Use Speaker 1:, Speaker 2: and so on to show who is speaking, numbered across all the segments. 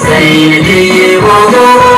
Speaker 1: Say, do you want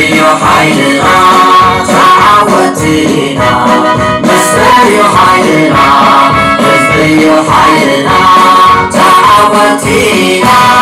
Speaker 1: مسأل حيلنا تعاوتينا مسأل حيلنا رزقي حيلنا تعاوتينا